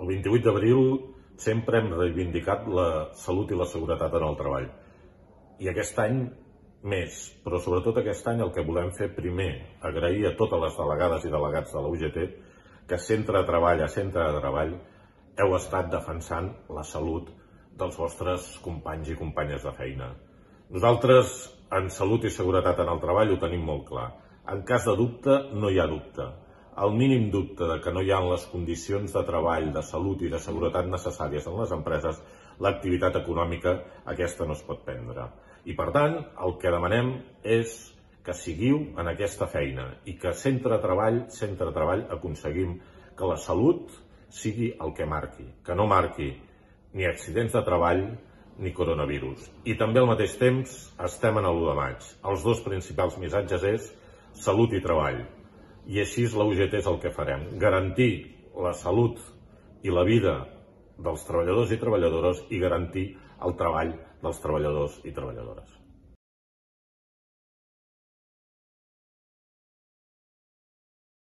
El 28 d'abril sempre hem reivindicat la salut i la seguretat en el treball. I aquest any més, però sobretot aquest any el que volem fer primer, agrair a totes les delegades i delegats de la UGT que centre de treball a centre de treball heu estat defensant la salut dels vostres companys i companyes de feina. Nosaltres, en salut i seguretat en el treball, ho tenim molt clar. En cas de dubte, no hi ha dubte el mínim dubte de que no hi ha les condicions de treball, de salut i de seguretat necessàries en les empreses, l'activitat econòmica aquesta no es pot prendre. I per tant, el que demanem és que siguiu en aquesta feina i que centre treball, centre treball, aconseguim que la salut sigui el que marqui, que no marqui ni accidents de treball ni coronavirus. I també al mateix temps estem en l'1 de maig. Els dos principals missatges és salut i treball i així la UGT és el que farem, garantir la salut i la vida dels treballadors i treballadores i garantir el treball dels treballadors i treballadores.